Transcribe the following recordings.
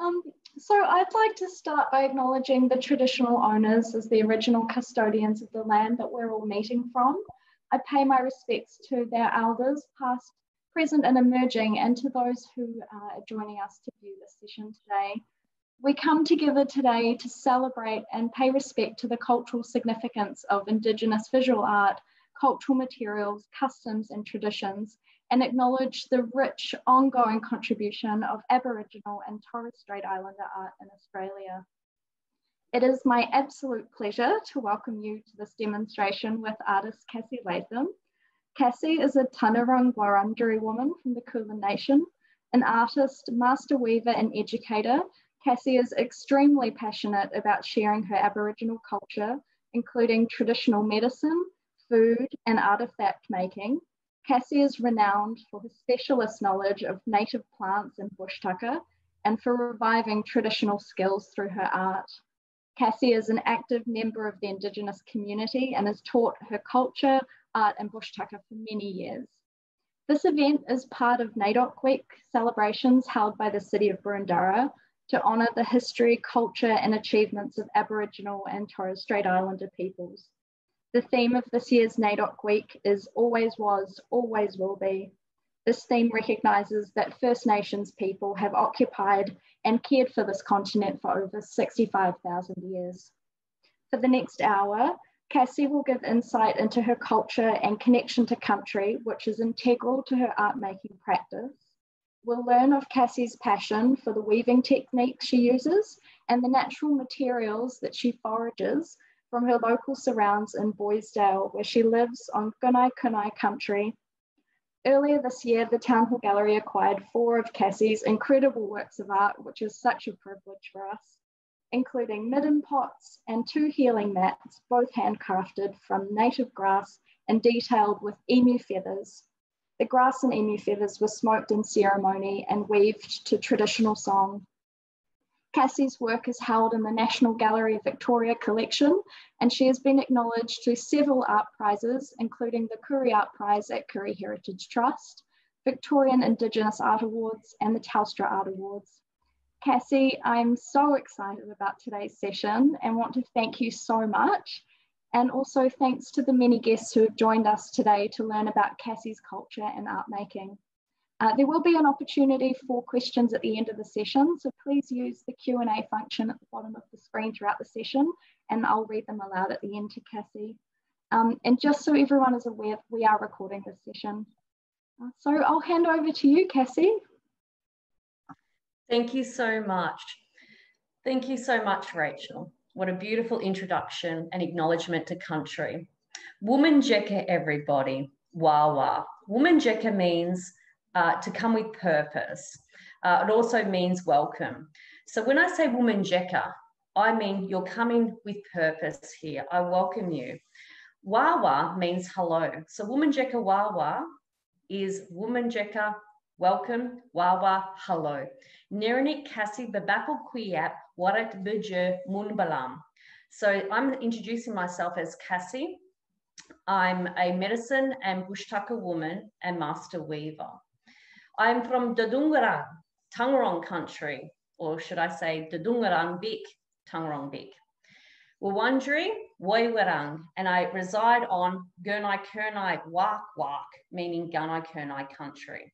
Um, so I'd like to start by acknowledging the traditional owners as the original custodians of the land that we're all meeting from. I pay my respects to their elders, past, present and emerging, and to those who are joining us to view this session today. We come together today to celebrate and pay respect to the cultural significance of Indigenous visual art, cultural materials, customs and traditions, and acknowledge the rich ongoing contribution of Aboriginal and Torres Strait Islander art in Australia. It is my absolute pleasure to welcome you to this demonstration with artist Cassie Leatham. Cassie is a Taungurung Wurundjeri woman from the Kulin Nation, an artist, master weaver and educator Cassie is extremely passionate about sharing her Aboriginal culture, including traditional medicine, food, and artifact making. Cassie is renowned for her specialist knowledge of native plants and bush tucker and for reviving traditional skills through her art. Cassie is an active member of the Indigenous community and has taught her culture, art, and bush tucker for many years. This event is part of NAIDOC Week celebrations held by the City of Boroondara, to honour the history, culture and achievements of Aboriginal and Torres Strait Islander peoples. The theme of this year's NAIDOC Week is Always Was, Always Will Be. This theme recognises that First Nations people have occupied and cared for this continent for over 65,000 years. For the next hour, Cassie will give insight into her culture and connection to country, which is integral to her art making practice. We'll learn of Cassie's passion for the weaving techniques she uses and the natural materials that she forages from her local surrounds in Bairnsdale, where she lives on Gunai Kurnai country. Earlier this year, the Town Hall Gallery acquired four of Cassie's incredible works of art, which is such a privilege for us, including midden pots and two healing mats, both handcrafted from native grass and detailed with emu feathers. The grass and emu feathers were smoked in ceremony and weaved to traditional song. Cassie's work is held in the National Gallery of Victoria collection, and she has been acknowledged through several art prizes, including the Koori Art Prize at Koori Heritage Trust, Victorian Indigenous Art Awards, and the Telstra Art Awards. Cassie, I'm so excited about today's session and want to thank you so much and also thanks to the many guests who have joined us today to learn about Cassie's culture and art making. Uh, there will be an opportunity for questions at the end of the session, so please use the Q&A function at the bottom of the screen throughout the session, and I'll read them aloud at the end to Cassie. Um, and just so everyone is aware, we are recording this session. Uh, so I'll hand over to you, Cassie. Thank you so much. Thank you so much, Rachel. What a beautiful introduction and acknowledgement to country. Womindjeka, everybody. Wah wah. Womindjeka means uh, to come with purpose. Uh, it also means welcome. So when I say Womindjeka, I mean you're coming with purpose here. I welcome you. Wawa means hello. So Womindjeka Wawa is Womindjeka welcome, Wawa, hello. Niranik Kasi Babakal Kuyap Warat Buju Munbalam. So I'm introducing myself as Cassie. I'm a medicine and bush tucker woman and master weaver. I'm from Dadungarang, Taungurung country, or should I say Dadungarang Bik, Taungurung Bik. Wurundjeri, Woiwurrung, and I reside on Gurnai Kurnai Wak Wak, meaning Gunai Kurnai country.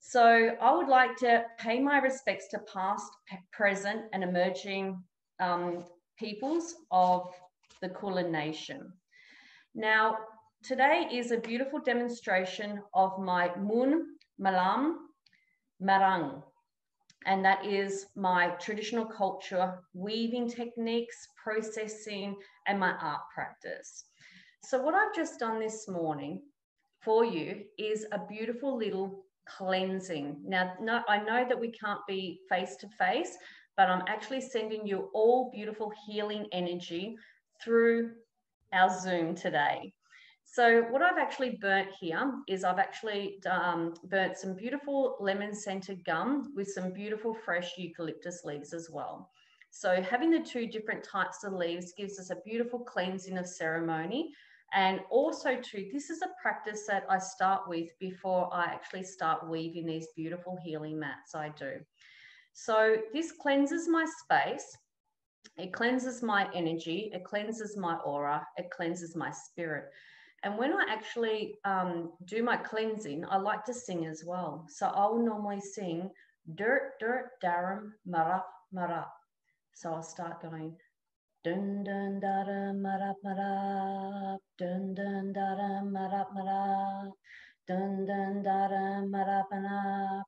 So I would like to pay my respects to past, present, and emerging um, peoples of the Kulin Nation. Now, today is a beautiful demonstration of my Mun Malam Marang, and that is my traditional culture, weaving techniques, processing, and my art practice. So what I've just done this morning for you is a beautiful little cleansing. Now, no, I know that we can't be face to face, but I'm actually sending you all beautiful healing energy through our Zoom today. So what I've actually burnt here is I've actually um, burnt some beautiful lemon scented gum with some beautiful fresh eucalyptus leaves as well. So having the two different types of leaves gives us a beautiful cleansing of ceremony and also too, this is a practice that I start with before I actually start weaving these beautiful healing mats I do. So this cleanses my space. It cleanses my energy. It cleanses my aura. It cleanses my spirit. And when I actually um, do my cleansing, I like to sing as well. So I will normally sing dirt, dirt, darum, marap, marap. So I'll start going dun dun da da marap marap dun dun da da marap marap dun dun da da marap marap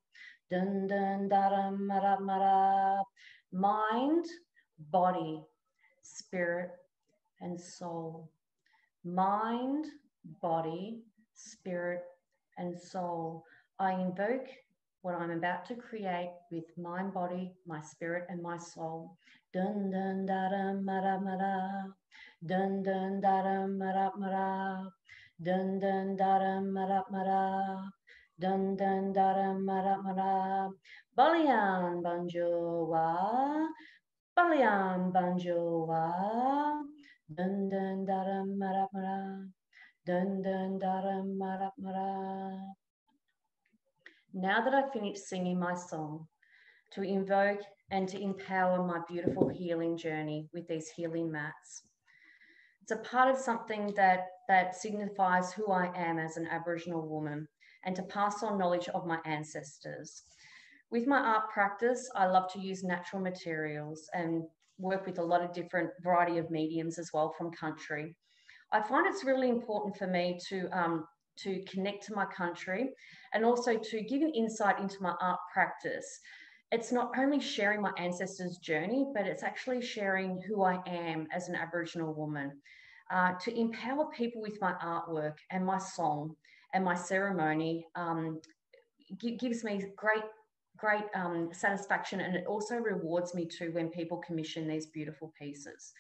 dun dun da da marap marap mind, body, spirit, and soul. Mind, body, spirit, and soul. I invoke what I'm about to create with mind, body, my spirit, and my soul. Dun dun da da mara mara. Dun dun da da mara mara. Dun dun da da mara mara. Dun dun da da mara mara. Balian banjoa. Balian banjoa. Dun dun da da mara. Dun dun da da mara mara. Now that I've finished singing my song, to invoke and to empower my beautiful healing journey with these healing mats. It's a part of something that, that signifies who I am as an Aboriginal woman and to pass on knowledge of my ancestors. With my art practice, I love to use natural materials and work with a lot of different variety of mediums as well from country. I find it's really important for me to um, to connect to my country and also to give an insight into my art practice. It's not only sharing my ancestors' journey, but it's actually sharing who I am as an Aboriginal woman. Uh, to empower people with my artwork and my song and my ceremony um, gives me great great um, satisfaction and it also rewards me too when people commission these beautiful pieces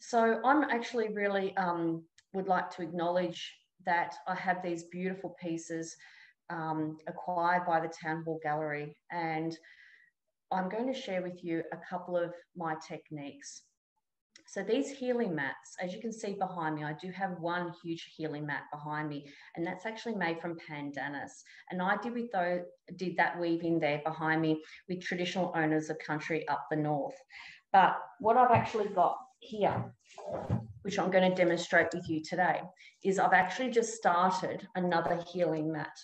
so i'm actually really um, would like to acknowledge that I have these beautiful pieces um, acquired by the Town Hall Gallery. And I'm going to share with you a couple of my techniques. So these healing mats, as you can see behind me, I do have one huge healing mat behind me, and that's actually made from pandanus. And I did with those, did that weaving there behind me with traditional owners of country up the north. But what I've actually got here which I'm going to demonstrate with you today, is I've actually just started another healing mat.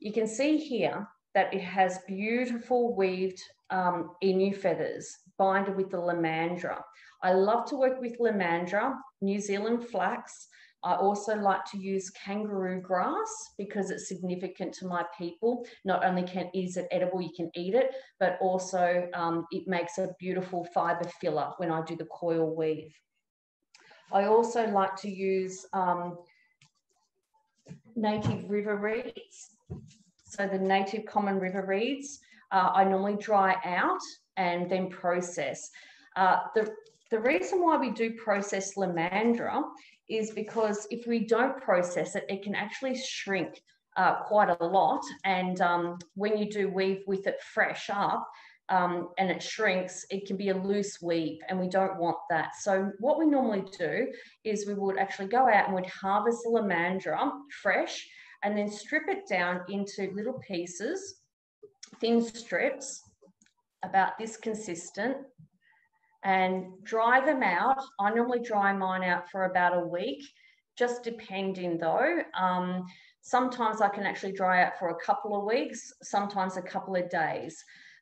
You can see here that it has beautiful weaved um, emu feathers binded with the Lomandra. I love to work with Lomandra, New Zealand flax. I also like to use kangaroo grass because it's significant to my people. Not only can is it edible, you can eat it, but also um, it makes a beautiful fiber filler when I do the coil weave. I also like to use um, native river reeds. So the native common river reeds, uh, I normally dry out and then process. Uh, the, the reason why we do process Lomandra is because if we don't process it, it can actually shrink uh, quite a lot. And um, when you do weave with it fresh up, um, and it shrinks, it can be a loose weave, and we don't want that. So what we normally do is we would actually go out and we'd harvest the lomandra fresh, and then strip it down into little pieces, thin strips, about this consistent, and dry them out. I normally dry mine out for about a week, just depending though. Um, sometimes I can actually dry out for a couple of weeks, sometimes a couple of days.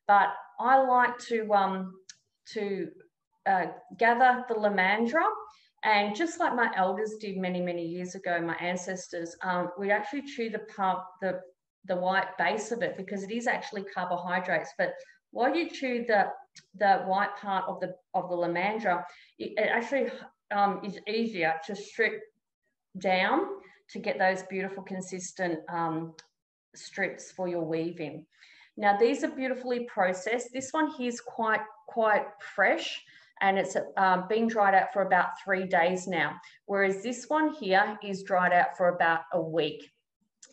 But I like to um, to uh, gather the lomandra. and just like my elders did many many years ago, my ancestors, um, we actually chew the part the the white base of it because it is actually carbohydrates. But while you chew the the white part of the of the lomandra, it, it actually um, is easier to strip down to get those beautiful consistent um, strips for your weaving. Now these are beautifully processed. This one here is quite, quite fresh and it's um, been dried out for about three days now. Whereas this one here is dried out for about a week.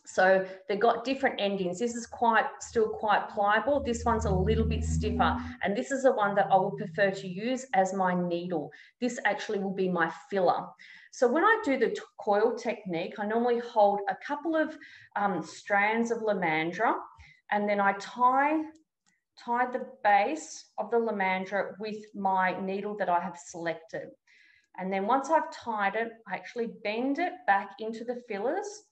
So they've got different endings. This is quite still quite pliable. This one's a little bit stiffer. And this is the one that I would prefer to use as my needle. This actually will be my filler. So when I do the coil technique, I normally hold a couple of um, strands of lomandra and then I tie tie the base of the lomandra with my needle that I have selected. And then once I've tied it, I actually bend it back into the fillers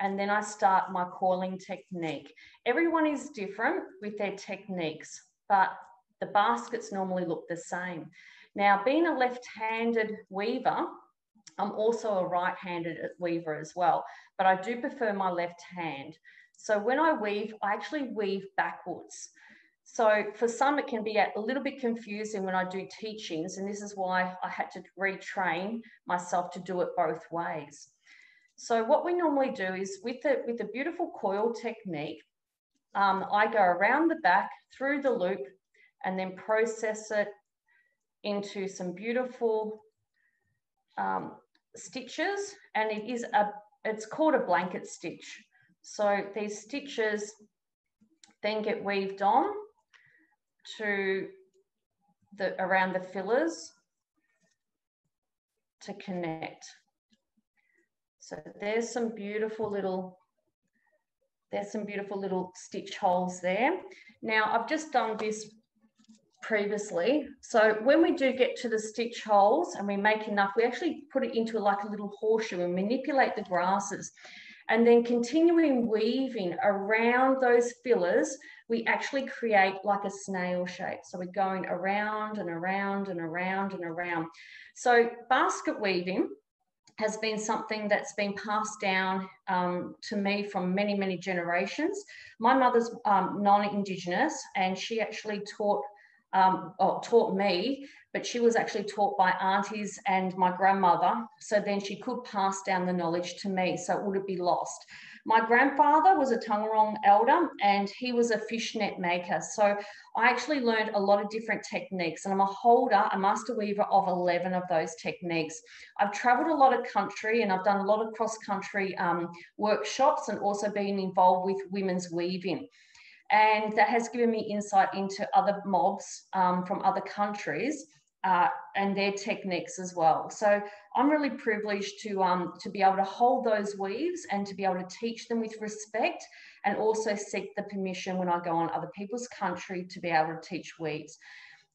and then I start my coiling technique. Everyone is different with their techniques, but the baskets normally look the same. Now, being a left-handed weaver, I'm also a right-handed weaver as well, but I do prefer my left hand. So when I weave, I actually weave backwards. So for some, it can be a little bit confusing when I do teachings, and this is why I had to retrain myself to do it both ways. So what we normally do is with the, with the beautiful coil technique, um, I go around the back through the loop and then process it into some beautiful um, stitches. And it is a, it's called a blanket stitch. So these stitches then get weaved on to the around the fillers to connect. So there's some beautiful little, there's some beautiful little stitch holes there. Now I've just done this previously. So when we do get to the stitch holes and we make enough, we actually put it into like a little horseshoe and manipulate the grasses. And then continuing weaving around those fillers, we actually create like a snail shape. So we're going around and around and around and around. So basket weaving has been something that's been passed down um, to me from many, many generations. My mother's um, non-Indigenous and she actually taught um, taught me, but she was actually taught by aunties and my grandmother. So then she could pass down the knowledge to me, so it wouldn't be lost. My grandfather was a Taungurung elder and he was a fishnet maker. So I actually learned a lot of different techniques and I'm a holder, a master weaver of 11 of those techniques. I've traveled a lot of country and I've done a lot of cross country um, workshops and also been involved with women's weaving and that has given me insight into other mobs um, from other countries uh, and their techniques as well. So I'm really privileged to um, to be able to hold those weaves and to be able to teach them with respect, and also seek the permission when I go on other people's country to be able to teach weaves.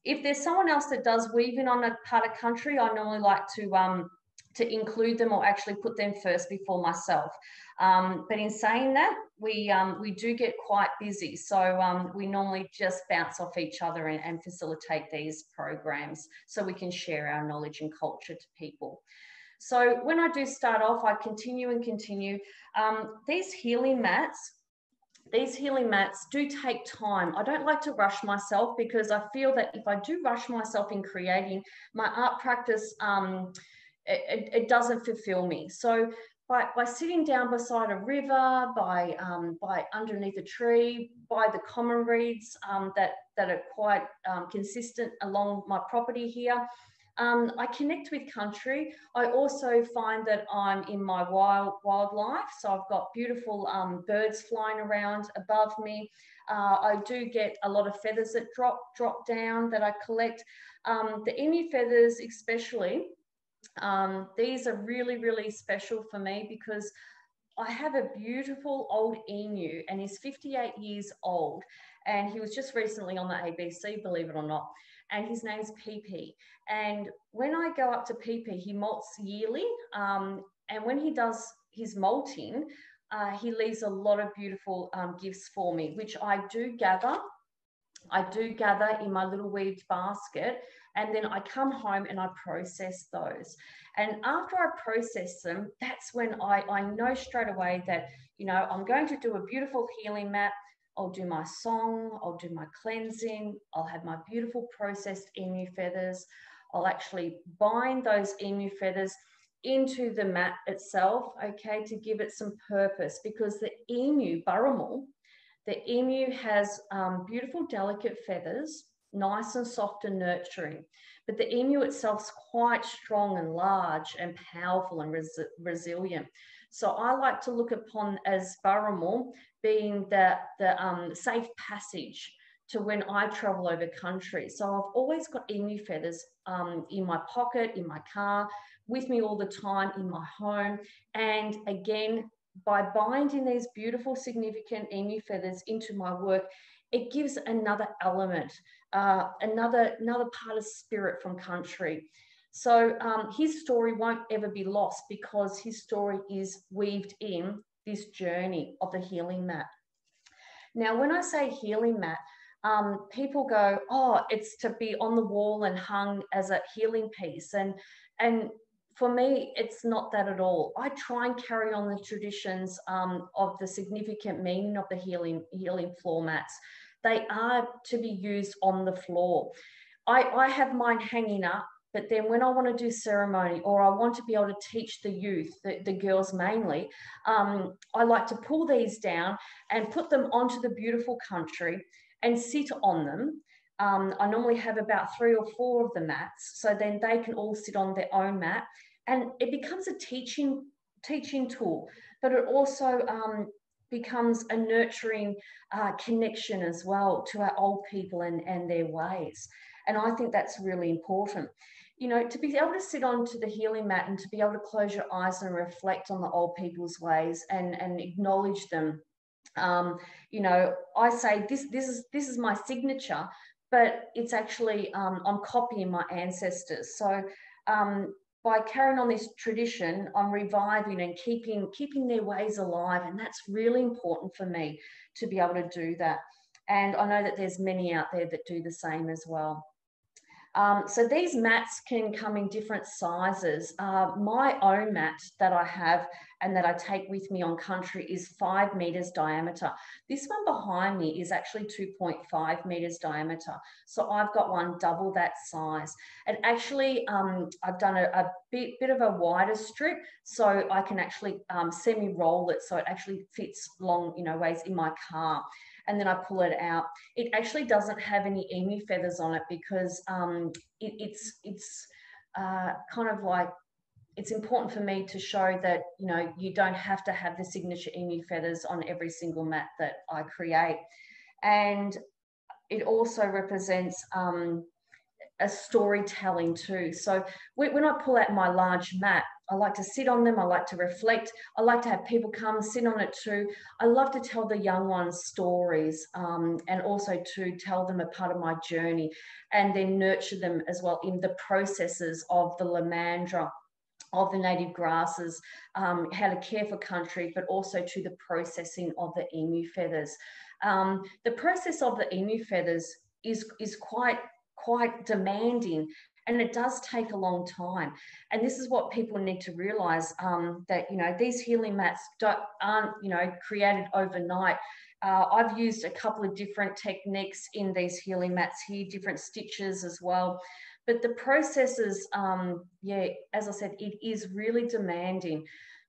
If there's someone else that does weaving on a part of country, I normally like to um, to include them or actually put them first before myself. Um, but in saying that, we um, we do get quite busy, so um, we normally just bounce off each other and, and, facilitate these programs so we can share our knowledge and culture to people. So when I do start off, I continue and continue. Um, these healing mats. These healing mats do take time. I don't like to rush myself because I feel that if I do rush myself in creating my art practice, um, it, it, doesn't fulfill me. So by, by sitting down beside a river, by, um, by underneath a tree, by the common reeds um, that, that are quite um, consistent along my property here, um, I connect with country. I also find that I'm in my wild wildlife. So I've got beautiful um, birds flying around above me. Uh, I do get a lot of feathers that drop drop down that I collect. Um, the emu feathers, especially, um, these are really, really special for me because I have a beautiful old emu and he's 58 years old. And he was just recently on the ABC, believe it or not. And his name's PP. And when I go up to PP, he molts yearly. Um, and when he does his molting, uh, he leaves a lot of beautiful um, gifts for me, which I do gather. I do gather in my little weaved basket and then I come home and I process those. And after I process them, that's when I, I know straight away that, you know, I'm going to do a beautiful healing mat. I'll do my song, I'll do my cleansing, I'll have my beautiful processed emu feathers. I'll actually bind those emu feathers into the mat itself, okay, to give it some purpose because the emu, Baramal, the emu has um, beautiful, delicate feathers nice and soft and nurturing. But the emu itself is quite strong and large and powerful and res resilient. So I like to look upon as Baramal being the, the um, safe passage to when I travel over country. So I've always got emu feathers um, in my pocket, in my car, with me all the time in my home. And again, by binding these beautiful, significant emu feathers into my work, it gives another element, uh, another, another part of spirit from country. So um, his story won't ever be lost because his story is weaved in this journey of the healing mat. Now, when I say healing mat, um, people go, oh, it's to be on the wall and hung as a healing piece. And, and for me, it's not that at all. I try and carry on the traditions um, of the significant meaning of the healing, healing floor mats. They are to be used on the floor. I, I have mine hanging up but then when I want to do ceremony or I want to be able to teach the youth, the, the girls mainly, um, I like to pull these down and put them onto the beautiful country and sit on them. Um, I normally have about three or four of the mats, so then they can all sit on their own mat, and it becomes a teaching teaching tool. But it also um, becomes a nurturing uh, connection as well to our old people and, and their ways. And I think that's really important you know, to be able to sit onto the healing mat and to be able to close your eyes and reflect on the old people's ways and, and acknowledge them. Um, you know, I say this this is this is my signature, but it's actually um, I'm copying my ancestors. So um, by carrying on this tradition, I'm reviving and keeping keeping their ways alive, and that's really important for me to be able to do that. And I know that there's many out there that do the same as well. Um, so these mats can come in different sizes. Uh, my own mat that I have and that I take with me on country is five meters diameter. This one behind me is actually 2.5 meters diameter. So I've got one double that size. And actually, um, I've done a, a, bit, bit of a wider strip so I can actually um, semi-roll it so it actually fits long, you know, ways in my car and then I pull it out. It actually doesn't have any emu feathers on it because um, it, it's it's uh, kind of like it's important for me to show that you know you don't have to have the signature emu feathers on every single mat that I create, and it also represents um, a storytelling too. So when I pull out my large mat, I like to sit on them. I like to reflect. I like to have people come sit on it too. I love to tell the young ones stories um, and also to tell them a part of my journey and then nurture them as well in the processes of the Lomandra of the native grasses, um, how to care for country, but also to the processing of the emu feathers. Um, the process of the emu feathers is, is quite quite demanding and it does take a long time and this is what people need to realize um, that you know these healing mats aren't you know created overnight uh, I've used a couple of different techniques in these healing mats here, different stitches as well. But the processes, um, yeah, as I said, it is really demanding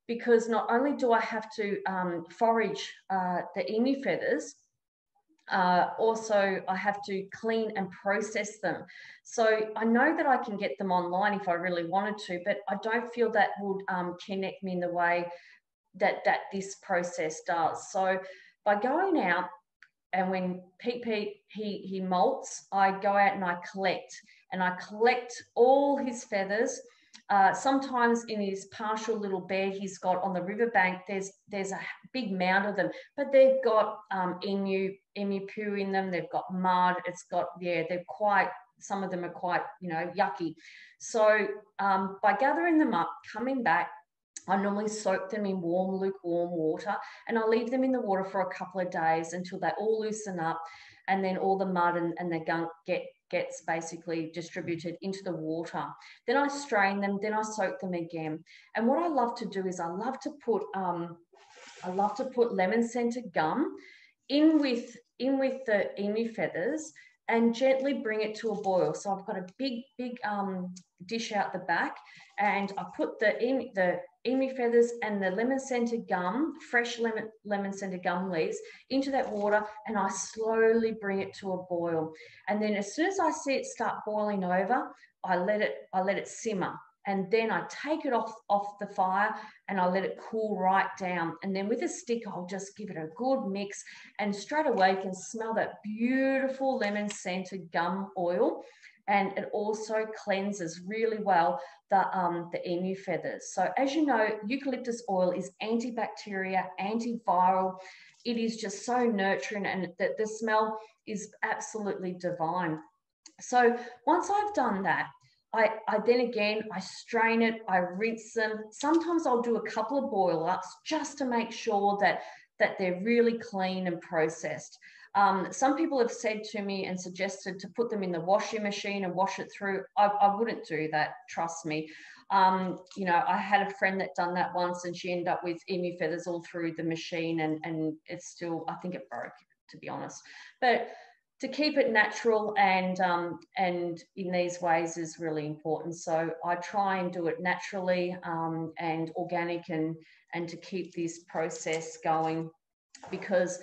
because not only do I have to um, forage uh, the emu feathers, uh, also, I have to clean and process them. So I know that I can get them online if I really wanted to, but I don't feel that would um, connect me in the way that that this process does. So by going out and when Pete Pete he he molts, I go out and I collect and I collect all his feathers uh, sometimes in his partial little bed he's got on the riverbank, there's there's a big mound of them, but they've got um, emu emu poo in them. They've got mud. It's got yeah, they're quite. Some of them are quite you know yucky. So um, by gathering them up, coming back, I normally soak them in warm, lukewarm water and I leave them in the water for a couple of days until they all loosen up and then all the mud and, and the gunk get gets basically distributed into the water. Then I strain them, then I soak them again. And what I love to do is I love to put um, I love to put lemon scented gum in with in with the emu feathers and gently bring it to a boil. So I've got a big, big um, dish out the back and I put the, the emu feathers and the lemon scented gum, fresh lemon, lemon scented gum leaves into that water and I slowly bring it to a boil. And then as soon as I see it start boiling over, I let it, I let it simmer and then I take it off, off the fire and I let it cool right down. And then with a stick, I'll just give it a good mix and straight away you can smell that beautiful lemon scented gum oil. And it also cleanses really well the, um, the emu feathers. So as you know, eucalyptus oil is antibacterial, antiviral, it is just so nurturing and that the smell is absolutely divine. So once I've done that, I, I then again, I strain it, I rinse them. Sometimes I'll do a couple of boil ups just to make sure that, that they're really clean and processed. Um, some people have said to me and suggested to put them in the washing machine and wash it through. I, I wouldn't do that, trust me. Um, you know, I had a friend that done that once and she ended up with emu feathers all through the machine and, and it's still, I think it broke, to be honest. But to keep it natural and um, and in these ways is really important. So I try and do it naturally um, and organic and and to keep this process going because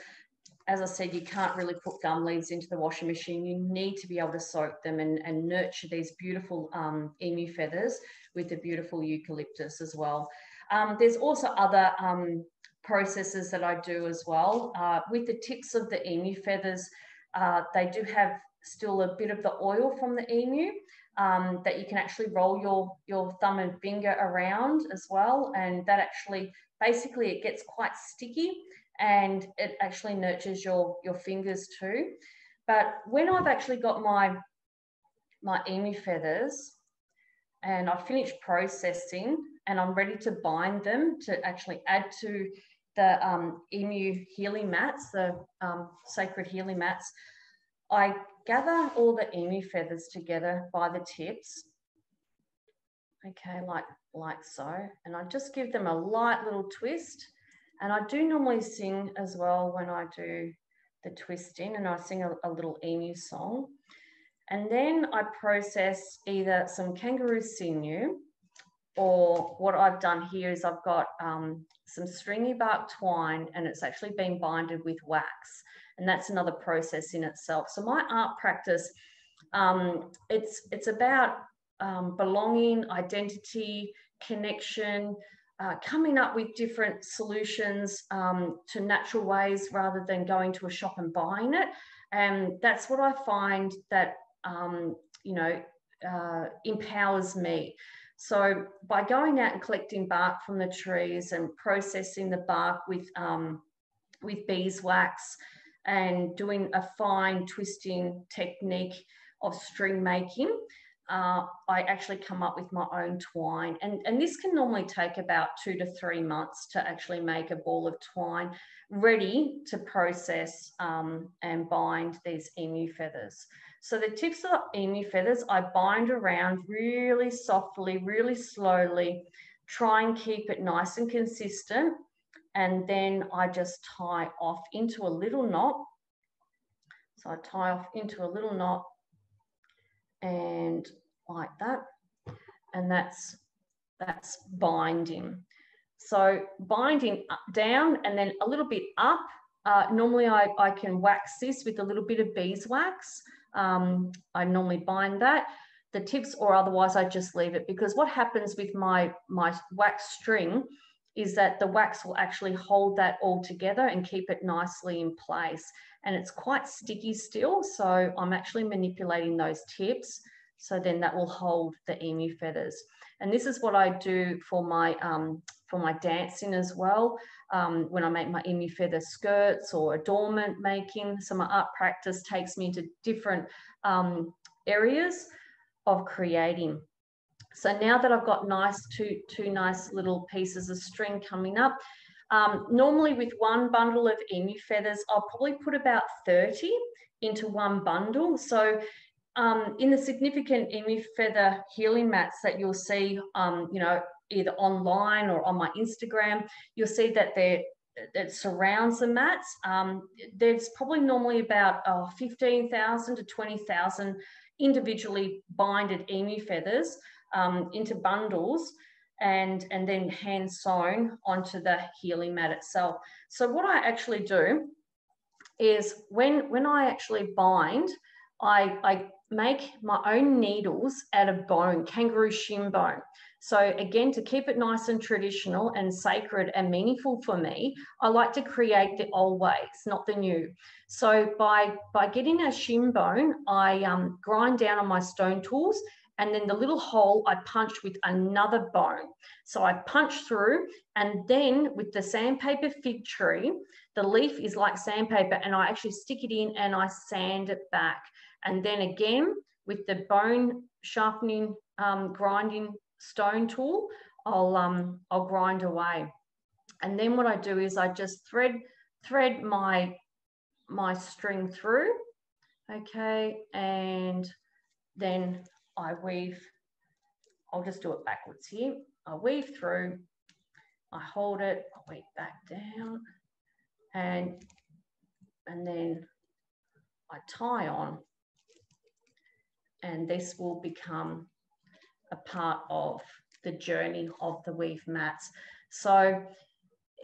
as I said, you can't really put gum leaves into the washing machine. You need to be able to soak them and, and nurture these beautiful um, emu feathers with the beautiful eucalyptus as well. Um, there's also other um, processes that I do as well. Uh, with the tips of the emu feathers, uh, they do have still a bit of the oil from the emu um, that you can actually roll your, your thumb and finger around as well. And that actually, basically it gets quite sticky and it actually nurtures your, your fingers too. But when I've actually got my, my emu feathers and I've finished processing and I'm ready to bind them to actually add to the um, emu healing mats, the um, sacred healing mats, I gather all the emu feathers together by the tips. Okay, like, like so. And I just give them a light little twist. And I do normally sing as well when I do the twisting and I sing a, a little emu song. And then I process either some kangaroo sinew or what I've done here is I've got um, some stringy bark twine and it's actually been binded with wax. And that's another process in itself. So my art practice, um, it's, it's about um, belonging, identity, connection, uh, coming up with different solutions um, to natural ways rather than going to a shop and buying it. And that's what I find that, um, you know, uh, empowers me. So by going out and collecting bark from the trees and processing the bark with um, with beeswax and doing a fine twisting technique of string making, uh, I actually come up with my own twine. And, and this can normally take about two to three months to actually make a ball of twine ready to process um, and bind these emu feathers. So the tips of the emu feathers, I bind around really softly, really slowly, try and keep it nice and consistent. And then I just tie off into a little knot. So I tie off into a little knot and like that. And that's, that's binding. So binding up, down and then a little bit up. Uh, normally I, I can wax this with a little bit of beeswax um, I normally bind that the tips or otherwise I just leave it because what happens with my, my wax string is that the wax will actually hold that all together and keep it nicely in place. And it's quite sticky still. So I'm actually manipulating those tips. So then that will hold the emu feathers. And this is what I do for my, um, for my dancing as well. Um, when I make my emu feather skirts or adornment making. So my art practice takes me into different um, areas of creating. So now that I've got nice two, two nice little pieces of string coming up, um, normally with one bundle of emu feathers, I'll probably put about 30 into one bundle. So um, in the significant emu feather healing mats that you'll see, um, you know, either online or on my Instagram, you'll see that they're that surrounds the mats. Um, there's probably normally about oh, 15,000 to 20,000 individually binded emu feathers um, into bundles and, and then hand sewn onto the healing mat itself. So what I actually do is when, when I actually bind, I, I make my own needles out of bone, kangaroo shin bone. So again, to keep it nice and traditional and sacred and meaningful for me, I like to create the old ways, not the new. So by, by getting a shin bone, I um, grind down on my stone tools and then the little hole I punched with another bone. So I punch through and then with the sandpaper fig tree, the leaf is like sandpaper and I actually stick it in and I sand it back. And then again, with the bone sharpening, um, grinding stone tool, I'll, um, I'll grind away. And then what I do is I just thread, thread my, my string through, okay, and then I weave, I'll just do it backwards here. I weave through, I hold it, I weave back down, and, and then I tie on, and this will become a part of the journey of the weave mats. So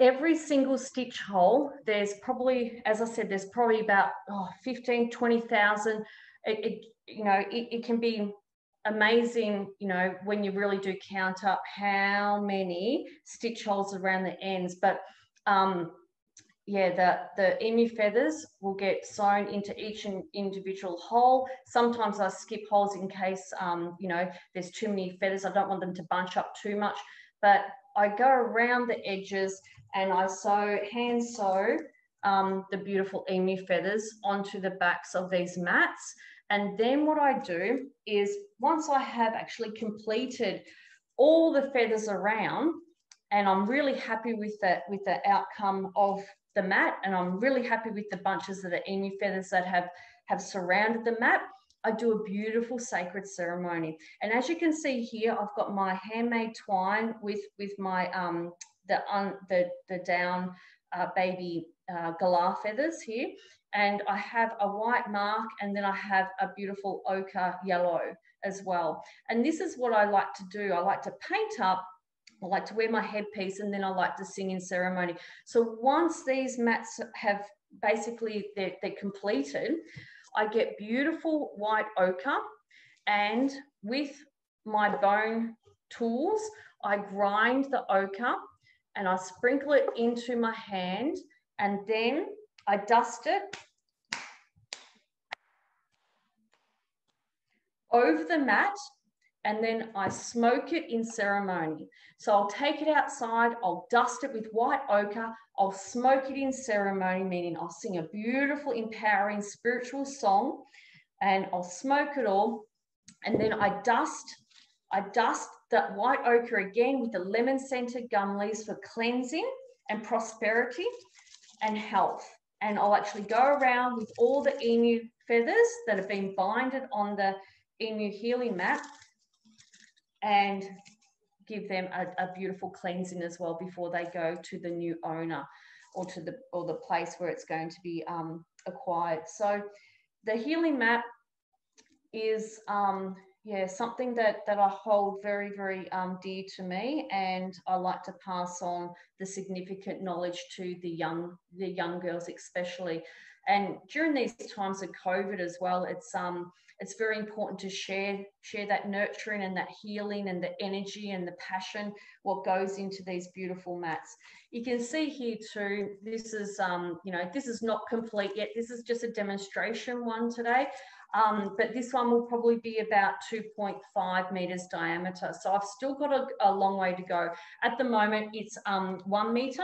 every single stitch hole, there's probably, as I said, there's probably about oh, 15, 20,000. It, it, you know, it, it can be amazing, you know, when you really do count up how many stitch holes around the ends. But um, yeah, the, the emu feathers will get sewn into each individual hole. Sometimes I skip holes in case, um, you know, there's too many feathers. I don't want them to bunch up too much. But I go around the edges and I sew, hand sew um, the beautiful emu feathers onto the backs of these mats. And then what I do is once I have actually completed all the feathers around, and I'm really happy with the, with the outcome of the mat, and I'm really happy with the bunches of the emu feathers that have, have surrounded the mat, I do a beautiful sacred ceremony. And as you can see here, I've got my handmade twine with, with my, um, the, un, the, the down uh, baby uh, galah feathers here and I have a white mark and then I have a beautiful ochre yellow as well. And this is what I like to do. I like to paint up, I like to wear my headpiece and then I like to sing in ceremony. So once these mats have basically, they're, they're completed, I get beautiful white ochre and with my bone tools, I grind the ochre and I sprinkle it into my hand and then I dust it over the mat and then I smoke it in ceremony. So I'll take it outside, I'll dust it with white ochre, I'll smoke it in ceremony, meaning I'll sing a beautiful, empowering spiritual song and I'll smoke it all. And then I dust, I dust that white ochre again with the lemon scented gum leaves for cleansing and prosperity and health and I'll actually go around with all the emu feathers that have been binded on the emu healing mat and give them a, a, beautiful cleansing as well before they go to the new owner or to the or the place where it's going to be um, acquired. So the healing map is um, yeah, something that that I hold very, very um, dear to me, and I like to pass on the significant knowledge to the young, the young girls especially. And during these times of COVID as well, it's um, it's very important to share share that nurturing and that healing and the energy and the passion what goes into these beautiful mats. You can see here too. This is um, you know, this is not complete yet. This is just a demonstration one today. Um, but this one will probably be about 2.5 meters diameter. So I've still got a, a long way to go. At the moment, it's um, one meter.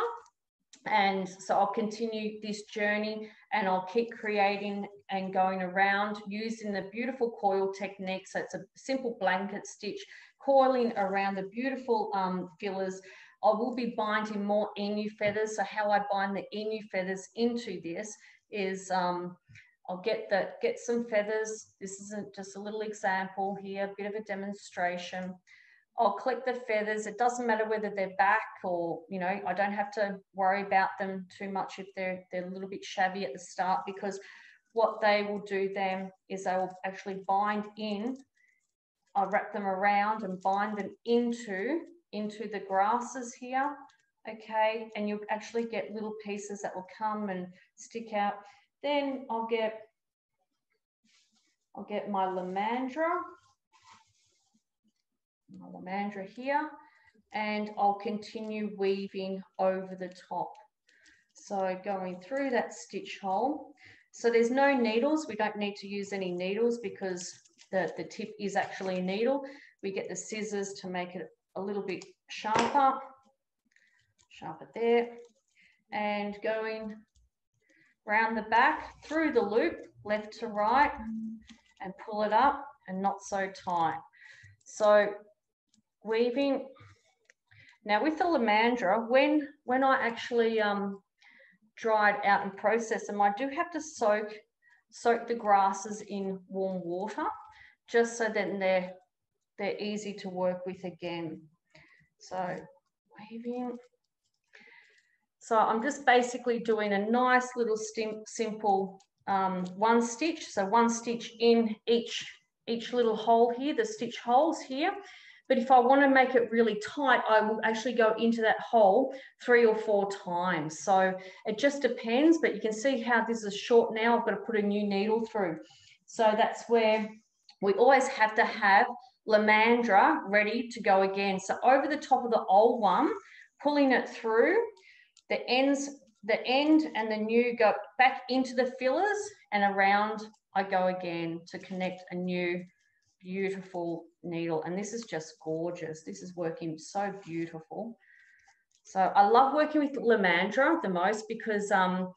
And so I'll continue this journey and I'll keep creating and going around using the beautiful coil technique. So it's a simple blanket stitch, coiling around the beautiful um, fillers. I will be binding more emu feathers. So how I bind the emu feathers into this is um, I'll get the get some feathers. This isn't just a little example here, a bit of a demonstration. I'll collect the feathers. It doesn't matter whether they're back or, you know, I don't have to worry about them too much if they're, they're a little bit shabby at the start because what they will do then is they will actually bind in. I'll wrap them around and bind them into, into the grasses here. Okay, and you'll actually get little pieces that will come and stick out. Then I'll get, I'll get my Lomandra, my Lomandra here, and I'll continue weaving over the top. So going through that stitch hole. So there's no needles. We don't need to use any needles because the, the tip is actually a needle. We get the scissors to make it a little bit sharper, sharper there, and going round the back through the loop, left to right, and pull it up and not so tight. So weaving. Now with the lomandra, when, when I actually um, dried out and process them, I do have to soak, soak the grasses in warm water just so that they're, they're easy to work with again. So weaving. So I'm just basically doing a nice little simple um, one stitch. So one stitch in each, each little hole here, the stitch holes here. But if I want to make it really tight, I will actually go into that hole three or four times. So it just depends, but you can see how this is short now. I've got to put a new needle through. So that's where we always have to have Lomandra ready to go again. So over the top of the old one, pulling it through, the ends, the end and the new go back into the fillers and around I go again to connect a new beautiful needle and this is just gorgeous. This is working so beautiful. So I love working with Lomandra the most because um,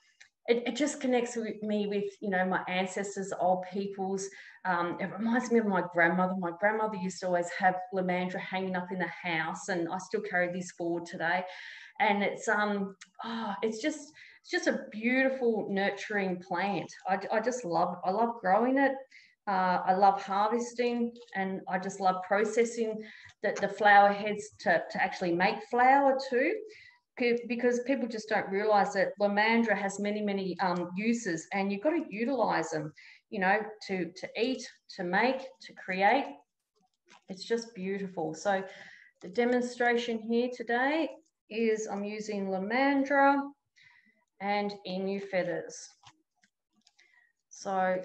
it, it, just connects with me with you know my ancestors old peoples. Um, it reminds me of my grandmother. My grandmother used to always have Lomandra hanging up in the house and I still carry this forward today. And it's um oh, it's just it's just a beautiful nurturing plant. I, I just love I love growing it uh, I love harvesting and I just love processing the, the flower heads to, to actually make flour too because people just don't realize that Lomandra has many, many um, uses and you've got to utilize them, you know, to, to eat, to make, to create. It's just beautiful. So the demonstration here today is I'm using Lomandra and emu feathers. So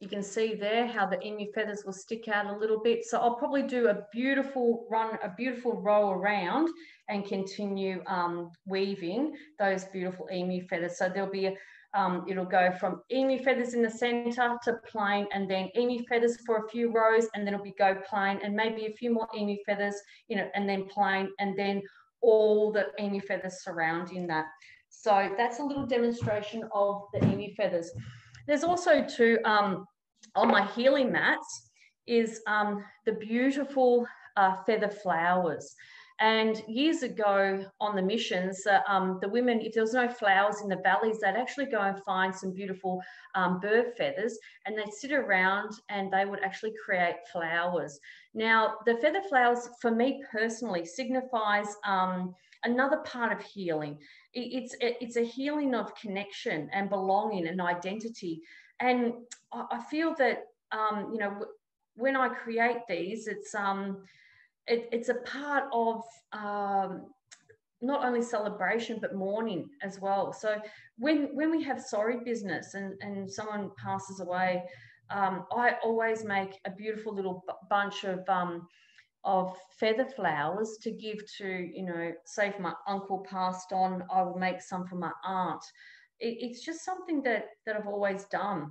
you can see there how the emu feathers will stick out a little bit. So I'll probably do a beautiful run, a beautiful row around and continue um, weaving those beautiful emu feathers. So there'll be, a, um, it'll go from emu feathers in the center to plain and then emu feathers for a few rows and then it'll be go plain and maybe a few more emu feathers, you know, and then plain and then all the emu feathers surrounding that. So that's a little demonstration of the emu feathers. There's also too, um, on my healing mats, is um, the beautiful uh, feather flowers. And years ago on the missions, uh, um, the women, if there was no flowers in the valleys, they'd actually go and find some beautiful um, bird feathers and they'd sit around and they would actually create flowers. Now, the feather flowers, for me personally, signifies um, another part of healing it's it's a healing of connection and belonging and identity. And i feel that um, you know when i create these it's um it, it's a part of um, not only celebration but mourning as well. So when when we have sorry business and and someone passes away um, i always make a beautiful little bunch of um, of feather flowers to give to, you know, say if my uncle passed on, I will make some for my aunt. It, it's just something that, that I've always done.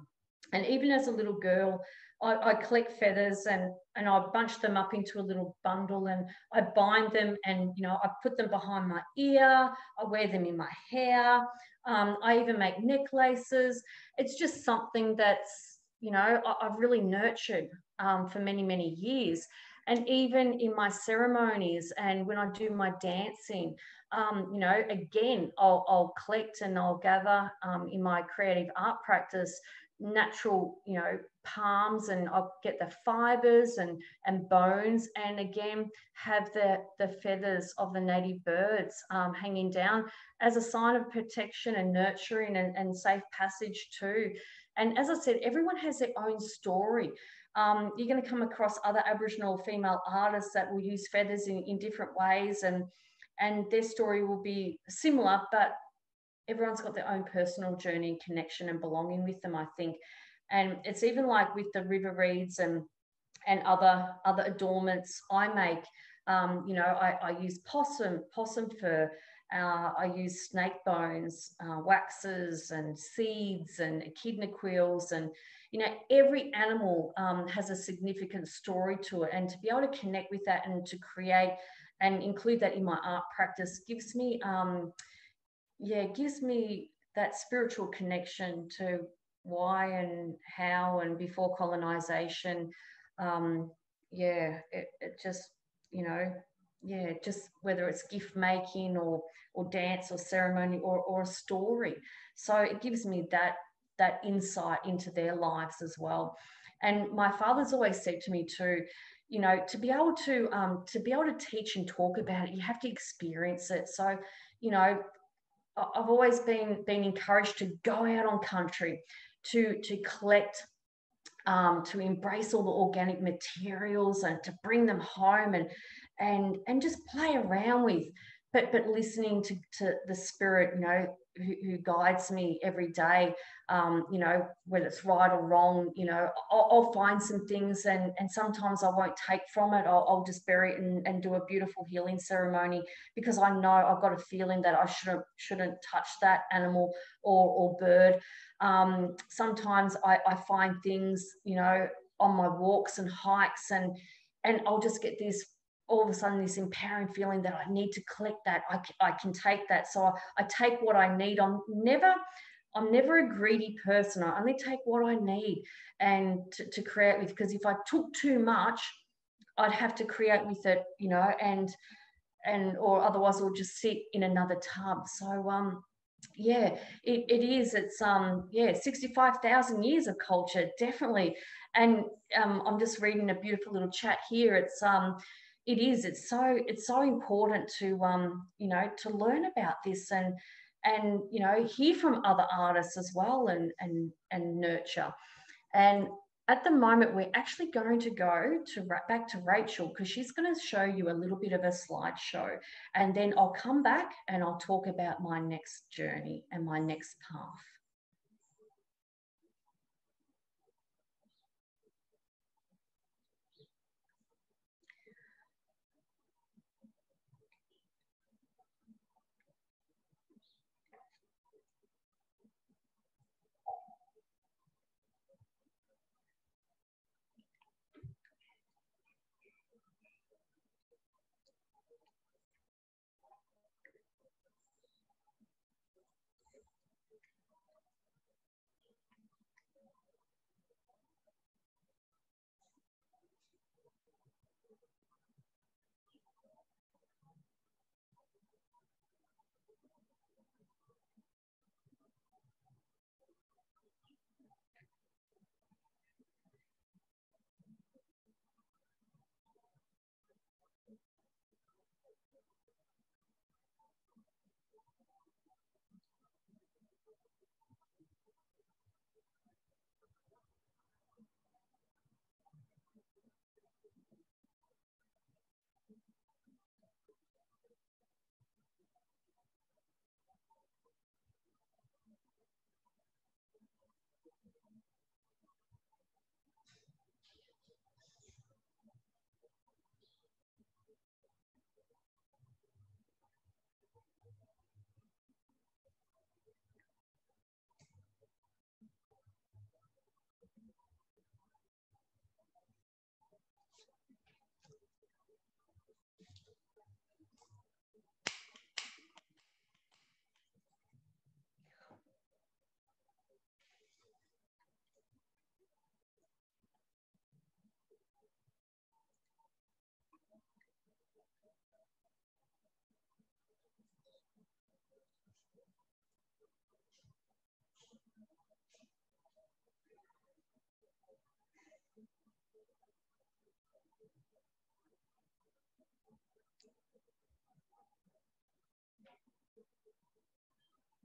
And even as a little girl, I, I, collect feathers and, and I bunch them up into a little bundle and I bind them and, you know, I put them behind my ear. I wear them in my hair. Um, I even make necklaces. It's just something that's, you know, I, have really nurtured um, for many, many years and even in my ceremonies and when I do my dancing, um, you know, again, I'll, I'll, collect and I'll gather um, in my creative art practice natural, you know, palms and I'll get the fibers and, and bones and again have the, the feathers of the native birds um, hanging down as a sign of protection and nurturing and, and safe passage too. And as I said, everyone has their own story. Um, you're going to come across other Aboriginal female artists that will use feathers in, in different ways and, and their story will be similar, but everyone's got their own personal journey and connection and belonging with them, I think. And it's even like with the river reeds and, and other, other adornments I make, um, you know, I, I use possum, possum fur, Uh, I use snake bones, uh, waxes, and seeds, and echidna quills, and you know every animal um, has a significant story to it, and to be able to connect with that and to create and include that in my art practice gives me, um, yeah, gives me that spiritual connection to why and how and before colonization. Um, yeah, it, it just you know yeah, just whether it's gift making or or dance or ceremony or, or a story. So it gives me that that insight into their lives as well. And my father's always said to me too, you know, to be able to um, to be able to teach and talk about it, you have to experience it. So, you know, I've always been been encouraged to go out on country, to to collect um, to embrace all the organic materials and to bring them home and and and just play around with but but listening to, to the spirit you know who, who guides me every day um, you know whether it's right or wrong you know I'll, I'll, find some things and and sometimes i won't take from it i'll, I'll just bury it and, and do a beautiful healing ceremony because i know i've got a feeling that i shouldn't shouldn't touch that animal or or bird um, sometimes I, I find things you know on my walks and hikes and and i'll just get this all of a sudden this empowering feeling that I need to collect that. I, I can take that. So I, I take what I need. I'm never, I'm never a greedy person. I only take what I need and to, to create with. Because if I took too much, I'd have to create with it, you know, and and or otherwise it'll just sit in another tub. So um yeah, it, it is. It's um yeah, 65,000 years of culture, definitely. And um, I'm just reading a beautiful little chat here. It's um it is it's so it's so important to um you know to learn about this and and you know hear from other artists as well and and and nurture. And at the moment we're actually going to go to back to rachel because she's going to show you a little bit of a slideshow. And then i'll come back and i'll talk about my next journey and my next path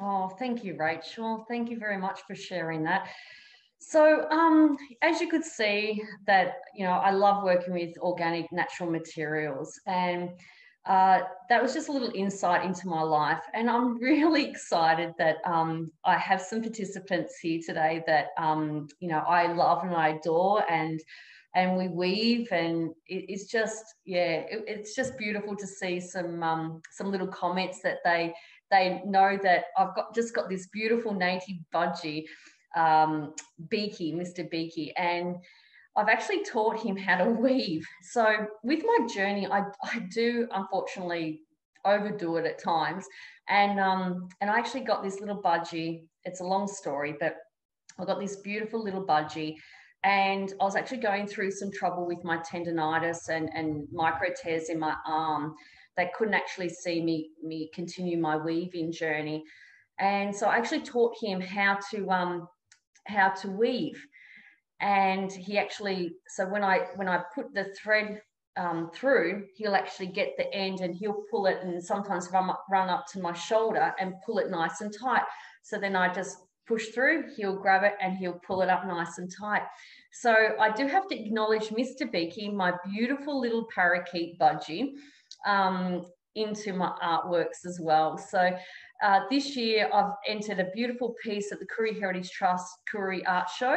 Oh, thank you, Rachel. Thank you very much for sharing that. So, um, as you could see, that you know, I love working with organic natural materials, and uh, that was just a little insight into my life. And I'm really excited that um, I have some participants here today that um, you know I love and I adore, and and we weave, and it, it's just yeah, it, it's just beautiful to see some um, some little comments that they they know that I've got just got this beautiful native budgie, um, Beaky, Mr. Beaky, and I've actually taught him how to weave. So with my journey, I, I do unfortunately overdo it at times. And um, and I actually got this little budgie. It's a long story, but I got this beautiful little budgie. And I was actually going through some trouble with my tendonitis and, and micro tears in my arm they couldn't actually see me me continue my weaving journey. And so i actually taught him how to um how to weave. And he actually so when i when i put the thread um, through he'll actually get the end and he'll pull it and sometimes run up, run up to my shoulder and pull it nice and tight. So then i just push through he'll grab it and he'll pull it up nice and tight. So i do have to acknowledge mr beaky my beautiful little parakeet budgie um, into my artworks as well. So uh, this year I've entered a beautiful piece at the Koori Heritage Trust Koori Art Show.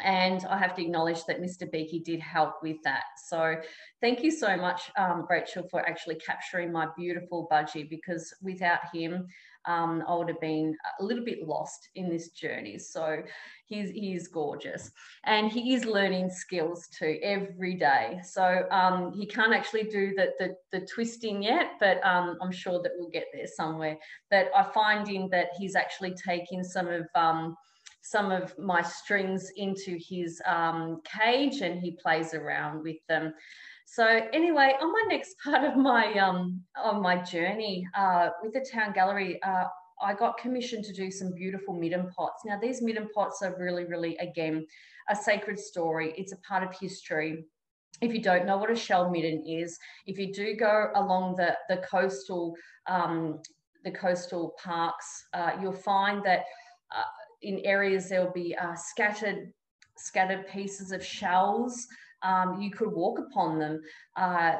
And I have to acknowledge that Mr. Beaky did help with that. So thank you so much, um, Rachel, for actually capturing my beautiful budgie because without him, um, I would have been a little bit lost in this journey. So he's he's gorgeous, and he is learning skills too every day. So um, he can't actually do the the, the twisting yet, but um, I'm sure that we'll get there somewhere. But I find in that he's actually taking some of um, some of my strings into his um, cage and he plays around with them. So anyway, on my next part of my um, on my journey uh, with the town gallery, uh, I got commissioned to do some beautiful midden pots. Now these midden pots are really, really again a sacred story. It's a part of history. If you don't know what a shell midden is, if you do go along the the coastal um, the coastal parks, uh, you'll find that uh, in areas there will be uh, scattered scattered pieces of shells um, you could walk upon them uh,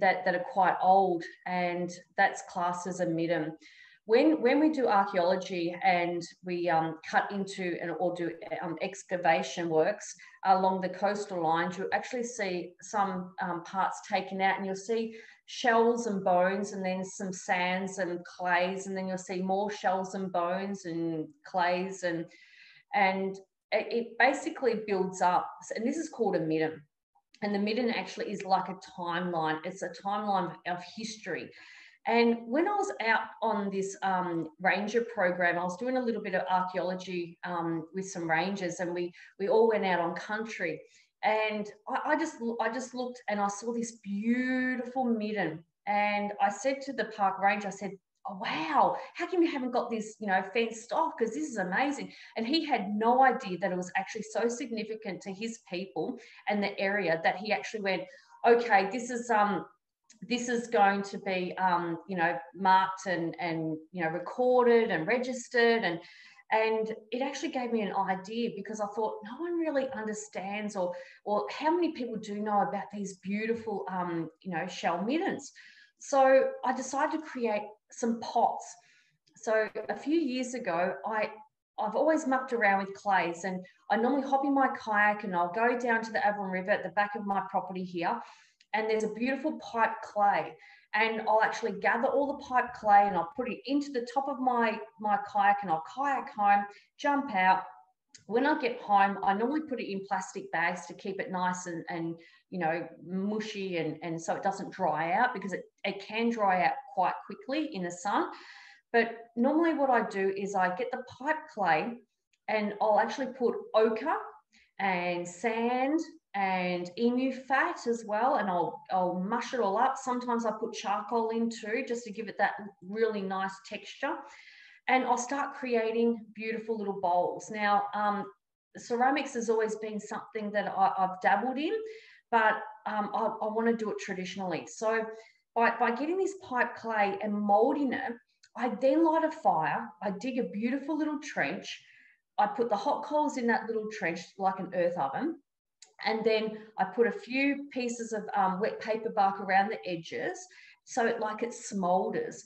that, that are quite old, and that's classed as a midden. When, when we do archaeology and we um, cut into and or do um, excavation works along the coastal lines, you'll actually see some um, parts taken out, and you'll see shells and bones, and then some sands and clays, and then you'll see more shells and bones and clays, and and it basically builds up. And this is called a midden. And the midden actually is like a timeline. It's a timeline of history. And when i was out on this um, ranger program i was doing a little bit of archaeology um, with some rangers and we we all went out on country. And I, I just i just looked and i saw this beautiful midden. And i said to the park ranger i said oh, wow, how come you haven't got this, you know, fenced off? Because this is amazing. And he had no idea that it was actually so significant to his people and the area that he actually went, okay, this is um this is going to be um, you know marked and and you know recorded and registered and and it actually gave me an idea because I thought no one really understands or or how many people do know about these beautiful um, you know shell middens. So I decided to create some pots. So a few years ago, I I've always mucked around with clays and I normally hop in my kayak and I'll go down to the Avon River at the back of my property here. And there's a beautiful pipe clay. And I'll actually gather all the pipe clay and I'll put it into the top of my, my kayak and I'll kayak home, jump out. When I get home, I normally put it in plastic bags to keep it nice and, and you know, mushy and, and so it doesn't dry out because it, it can dry out quite quickly in the sun. But normally what I do is I get the pipe clay and I'll actually put ochre and sand and emu fat as well and I'll, I'll mush it all up. Sometimes I put charcoal in too just to give it that really nice texture. And I'll start creating beautiful little bowls. Now, um, ceramics has always been something that I, have dabbled in but um, I, I want to do it traditionally. So by, by getting this pipe clay and molding it, I then light a fire. I dig a beautiful little trench. I put the hot coals in that little trench like an earth oven. And then I put a few pieces of um, wet paper bark around the edges so it, like it smolders.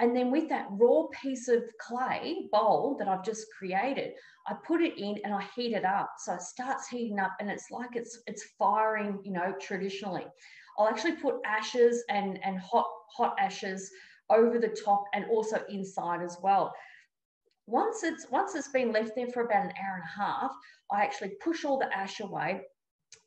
And then with that raw piece of clay bowl that I've just created, I put it in and I heat it up. So it starts heating up and it's like it's it's firing, you know, traditionally. I'll actually put ashes and, and hot, hot ashes over the top and also inside as well. Once it's once it's been left there for about an hour and a half, I actually push all the ash away.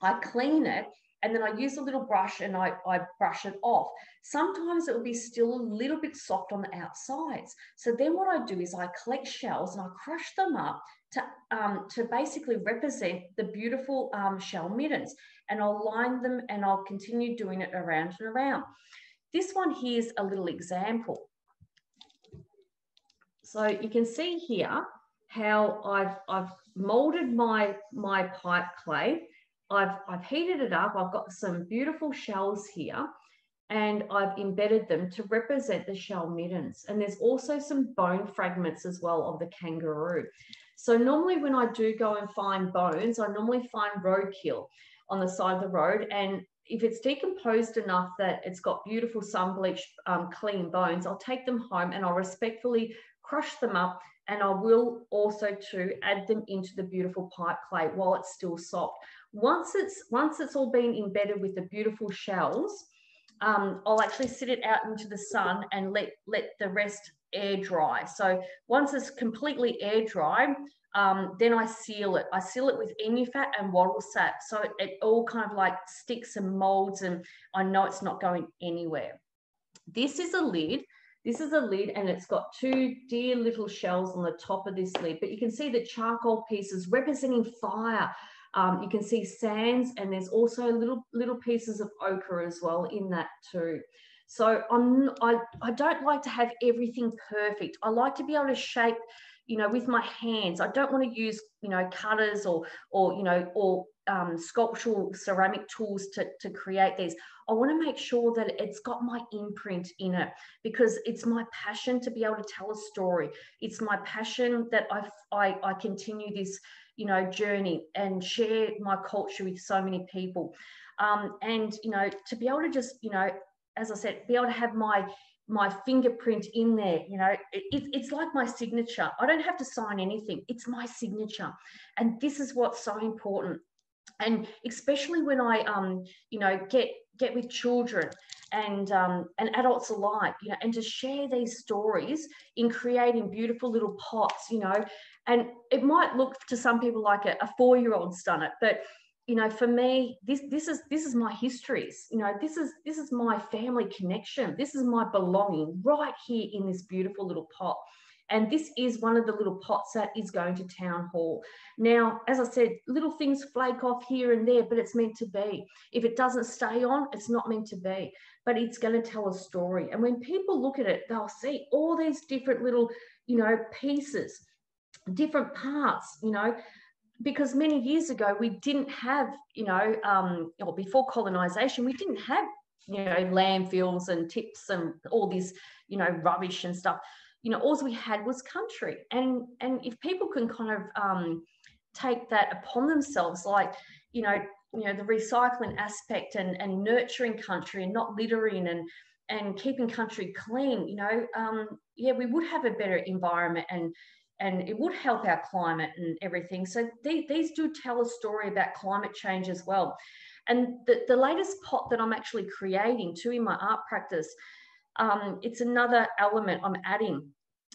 I clean it and then I use a little brush and I, I brush it off. Sometimes it will be still a little bit soft on the outsides. So then what I do is I collect shells and I crush them up to, um, to basically represent the beautiful um, shell middens. And I'll line them and I'll continue doing it around and around. This one here is a little example. So you can see here how I've, I've molded my, my pipe clay I've, I've heated it up. I've got some beautiful shells here and I've embedded them to represent the shell middens. And there's also some bone fragments as well of the kangaroo. So normally when I do go and find bones, I normally find roadkill on the side of the road. And if it's decomposed enough that it's got beautiful sun bleached um, clean bones, I'll take them home and I'll respectfully crush them up and I will also to add them into the beautiful pipe clay while it's still soft. Once it's once it's all been embedded with the beautiful shells, um, I'll actually sit it out into the sun and let let the rest air dry. So once it's completely air dry, um, then I seal it. I seal it with fat and wattle sap, so it, it all kind of like sticks and molds, and I know it's not going anywhere. This is a lid. This is a lid and it's got two dear little shells on the top of this lid, but you can see the charcoal pieces representing fire. Um, you can see sands and there's also little little pieces of ochre as well in that too. So I'm I, I don't like to have everything perfect. I like to be able to shape, you know, with my hands. I don't want to use, you know, cutters or or you know, or um, sculptural ceramic tools to, to create these. I want to make sure that it's got my imprint in it because it's my passion to be able to tell a story. It's my passion that I, I, I continue this you know journey and share my culture with so many people. Um, and you know to be able to just you know as i said be able to have my my fingerprint in there you know it, it's like my signature. I don't have to sign anything. It's my signature. And this is what's so important. And especially when i um you know get get with children and um, and adults alike you know and to share these stories in creating beautiful little pots you know and it might look to some people like a, a four-year-old's done it but you know for me this this is this is my histories you know this is this is my family connection this is my belonging right here in this beautiful little pot and this is one of the little pots that is going to town hall. Now, as I said, little things flake off here and there, but it's meant to be. If it doesn't stay on, it's not meant to be, but it's going to tell a story. And when people look at it, they'll see all these different little, you know, pieces, different parts, you know, because many years ago we didn't have, you know, um, or before colonization, we didn't have, you know, landfills and tips and all this, you know, rubbish and stuff you know, all we had was country. And and if people can kind of um, take that upon themselves, like, you know, you know, the recycling aspect and, and nurturing country and not littering and and keeping country clean, you know, um, yeah, we would have a better environment and and it would help our climate and everything. So they, these do tell a story about climate change as well. And the, the latest pot that I'm actually creating too in my art practice um, it's another element I'm adding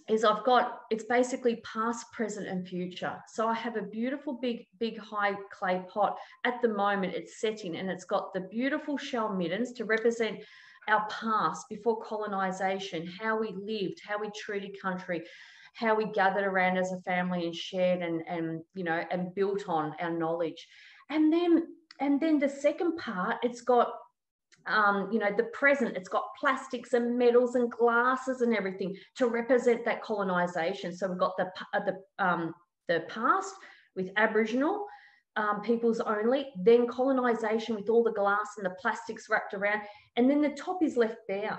is I've got, it's basically past, present, and future. So I have a beautiful big, big high clay pot. At the moment, it's setting and it's got the beautiful shell middens to represent our past before colonization, how we lived, how we treated country, how we gathered around as a family and shared and, and you know, and built on our knowledge. And then, and then the second part, it's got um, you know, the present, it's got plastics and metals and glasses and everything to represent that colonization. So we've got the, uh, the, um, the past with Aboriginal um, peoples only, then colonization with all the glass and the plastics wrapped around, and then the top is left bare.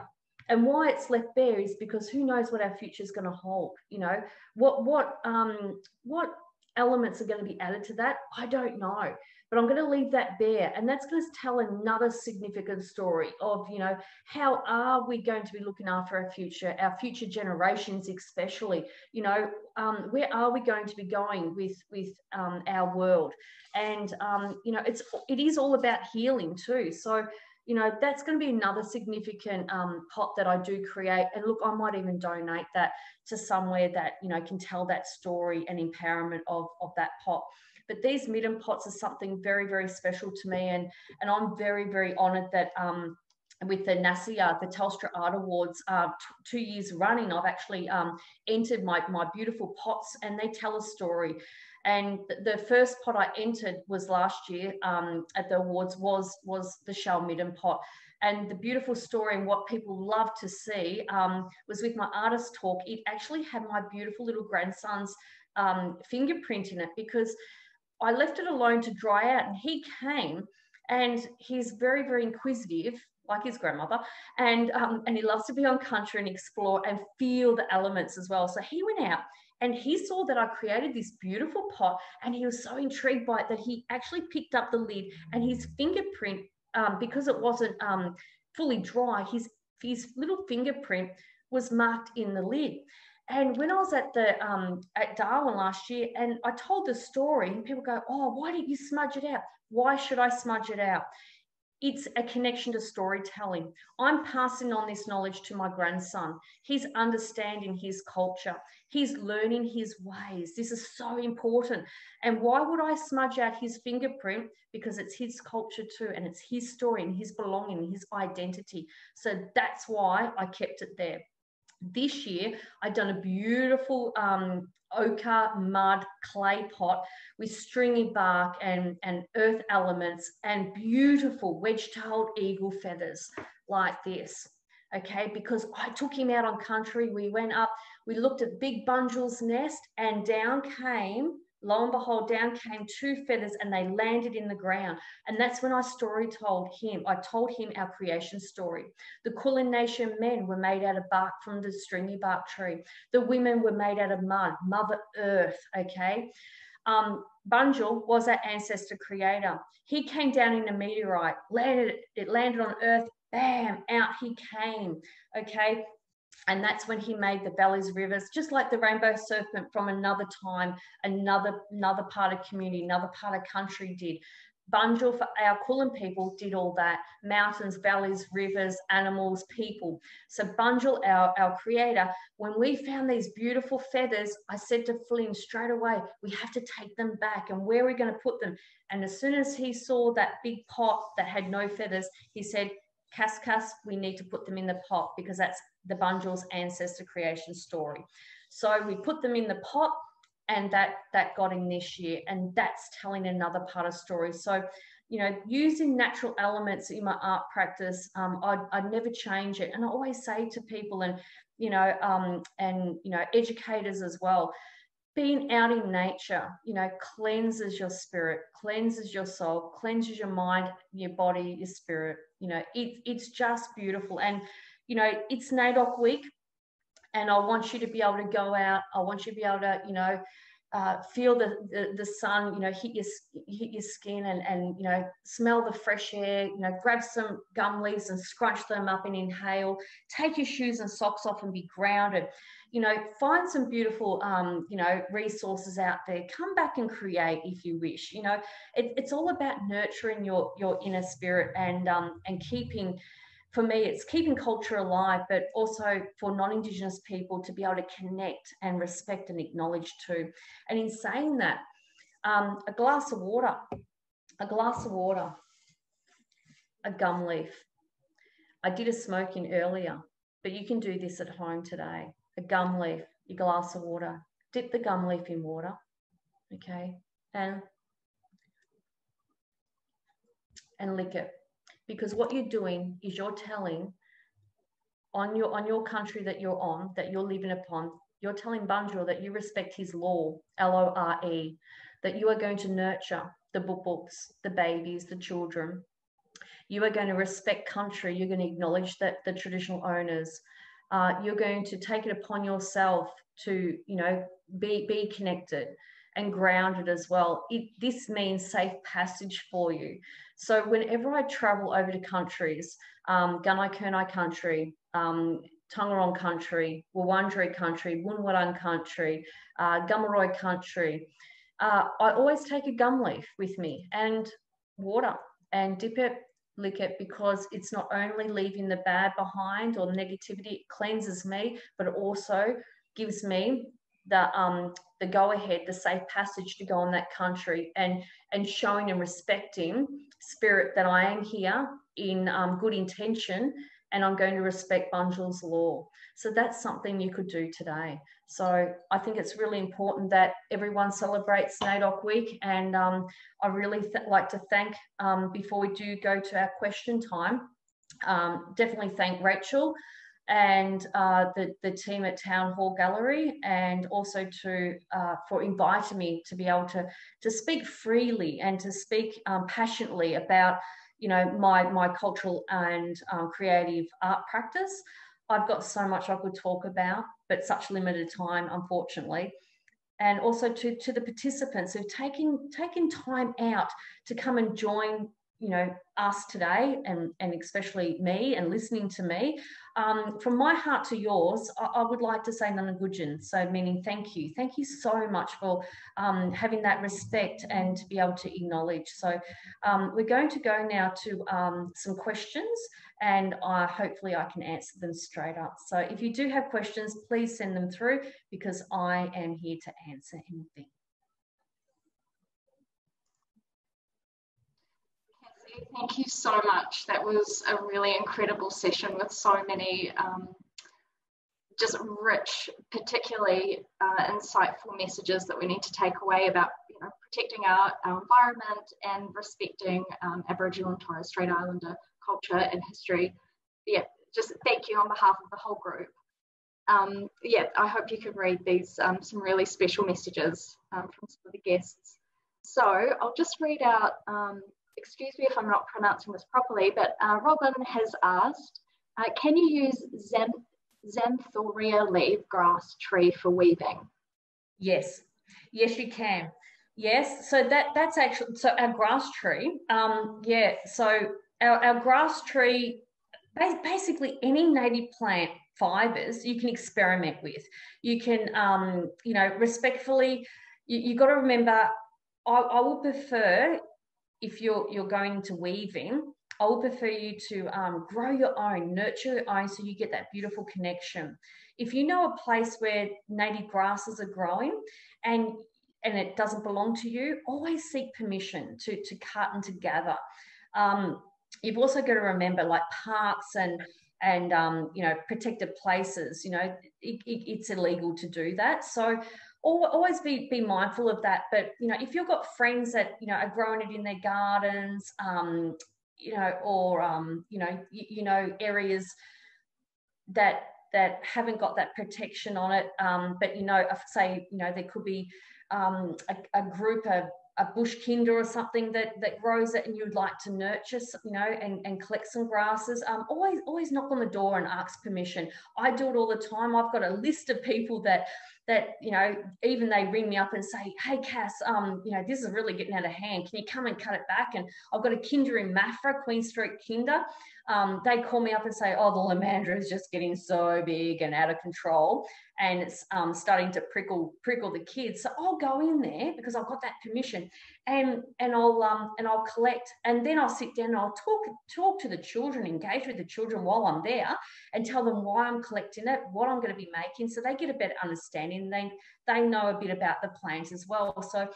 And why it's left bare is because who knows what our future is going to hold you know? What what um what elements are going to be added to that i don't know. But i'm going to leave that bare and that's going to tell another significant story of you know how are we going to be looking after our future our future generations especially? You know um, where are we going to be going with with um, our world? And um, you know it's it is all about healing too. So you know, that's going to be another significant um, pot that I do create. And look, I might even donate that to somewhere that, you know, can tell that story and empowerment of, of that pot. But these midden pots are something very, very special to me. And, and I'm very, very honored that um, with the NATSIAA, the Telstra Art Awards, uh, two years running, I've actually um, entered my, my beautiful pots and they tell a story. And the first pot I entered was last year um, at the awards was was the Shell Midden pot. And the beautiful story and what people love to see um, was with my artist talk. It actually had my beautiful little grandson's um, fingerprint in it because I left it alone to dry out, and he came and he's very very inquisitive like his grandmother, and um, and he loves to be on country and explore and feel the elements as well. So he went out and he saw that I created this beautiful pot and he was so intrigued by it that he actually picked up the lid and his fingerprint, um, because it wasn't um, fully dry, his, his little fingerprint was marked in the lid. And when I was at the um, at Darwin last year, and I told the story, and people go, "Oh, why didn't you smudge it out? Why should I smudge it out?" It's a connection to storytelling. I'm passing on this knowledge to my grandson. He's understanding his culture, he's learning his ways. This is so important. And why would I smudge out his fingerprint? Because it's his culture too, and it's his story and his belonging, his identity. So that's why I kept it there. This year, I'd done a beautiful um, ochre mud clay pot with stringy bark and, and earth elements and beautiful wedge-tailed eagle feathers like this. Okay, because I took him out on country. We went up, we looked at Big Bunjil's nest, and down came lo and behold, down came two feathers and they landed in the ground. And that's when I story told him. I told him our creation story. The Kulin Nation men were made out of bark from the stringy bark tree. The women were made out of mud, Mother Earth, okay? Um, Bunjil was our ancestor creator. He came down in a meteorite, landed, it landed on Earth, bam, out he came, okay? And that's when he made the valleys, rivers, just like the rainbow serpent from another time, another, another part of community, another part of country did. Bunjil for our Kulin people did all that mountains, valleys, rivers, animals, people. So, Bunjil, our, our creator, when we found these beautiful feathers, I said to Flynn straight away, we have to take them back. And where are we going to put them? And as soon as he saw that big pot that had no feathers, he said, Cass, we need to put them in the pot because that's the Bunjil's ancestor creation story. So we put them in the pot and that that got in this year and that's telling another part of story. So, you know, using natural elements in my art practice, um, I'd, I'd never change it. And I always say to people and, you know, um, and, you know, educators as well, being out in nature, you know, cleanses your spirit, cleanses your soul, cleanses your mind, your body, your spirit. You know, it, it's just beautiful. And you know, it's NAIDOC week and I want you to be able to go out. I want you to be able to, you know, uh, feel the, the, the sun, you know, hit your hit your skin and and you know smell the fresh air. You know, grab some gum leaves and scrunch them up and inhale. Take your shoes and socks off and be grounded. You know, find some beautiful um, you know resources out there. Come back and create if you wish. You know, it, it's all about nurturing your your inner spirit and um, and keeping for me, it's keeping culture alive, but also for non Indigenous people to be able to connect and respect and acknowledge too. And in saying that, um, a glass of water, a glass of water, a gum leaf. I did a smoking earlier, but you can do this at home today. A gum leaf, your glass of water, dip the gum leaf in water, okay, and and lick it because what you're doing is you're telling on your on your country that you're on that you're living upon you're telling Bunjil that you respect his law l-o-r-e that you are going to nurture the books the babies the children You are going to respect country. You're going to acknowledge that the traditional owners. Uh, you're going to take it upon yourself to, you know, be be connected and grounded as well. It, this means safe passage for you. So whenever I travel over to countries, um, Gunai Kurnai country, um, Taungurung country, Wurundjeri country, Woonwurrung country, uh, country, uh, I always take a gum leaf with me and water and dip it, lick it, because it's not only leaving the bad behind or negativity, it cleanses me, but it also gives me the um, the go ahead, the safe passage to go on that country, and and showing and respecting spirit that I am here in um, good intention, and I'm going to respect Bunjil's law. So that's something you could do today. So I think it's really important that everyone celebrates NAIDOC Week, and um, I really like to thank um, before we do go to our question time. Um, definitely thank Rachel and uh, the, the team at Town Hall Gallery, and also to uh, for inviting me to be able to to speak freely and to speak um, passionately about you know my my cultural and um, creative art practice. I've got so much I could talk about, but such limited time, unfortunately. And also to, to the participants who've taken taken time out to come and join you know us today and and especially me and listening to me. Um, from my heart to yours I, I would like to say nanagujin so meaning thank you. Thank you so much for um, having that respect and to be able to acknowledge. So um, we're going to go now to um, some questions and I, hopefully I can answer them straight up. So if you do have questions please send them through because I am here to answer anything thank you so much. That was a really incredible session with so many um, just rich, particularly uh, insightful messages that we need to take away about you know, protecting our, our environment and respecting um, Aboriginal and Torres Strait Islander culture and history. Yeah, just thank you on behalf of the whole group. Um, yeah, I hope you can read these um, some really special messages um, from some of the guests. So I'll just read out um, excuse me if I'm not pronouncing this properly, but uh, Robin has asked, uh, can you use Xanth Xanthorrhoea leaf grass tree for weaving? Yes, yes you can. Yes, so that that's actually so our grass tree. Um, yeah, so our, our grass tree, basically any native plant fibers you can experiment with. You can, um, you know, respectfully. You, you got to remember. I, I would prefer if you're you're going to weaving, I would prefer you to um, grow your own, nurture your own, so you get that beautiful connection. If you know a place where native grasses are growing, and and it doesn't belong to you, always seek permission to to cut and to gather. Um, you've also got to remember, like parks and and um, you know protected places, you know, it, it, it's illegal to do that. So always be be mindful of that. But you know, if you've got friends that you know are growing it in their gardens, um, you know, or um, you know, you, you, know, areas that that haven't got that protection on it, um, but you know, say you know, there could be um, a, a group of a bush kinder or something that that grows it and you'd like to nurture you know and, and collect some grasses um, always always knock on the door and ask permission. I do it all the time. I've got a list of people that that you know even they ring me up and say hey cass um you know this is really getting out of hand. Can you come and cut it back? And i've got a kinder in maffra queen street kinder. Um, they call me up and say oh the lomandra is just getting so big and out of control and it's um, starting to prickle prickle the kids. So i'll go in there because i've got that permission and and i'll um and i'll collect and then i'll sit down and i'll talk talk to the children engage with the children while i'm there and tell them why i'm collecting it what i'm going to be making so they get a better understanding. They they know a bit about the plants as well. So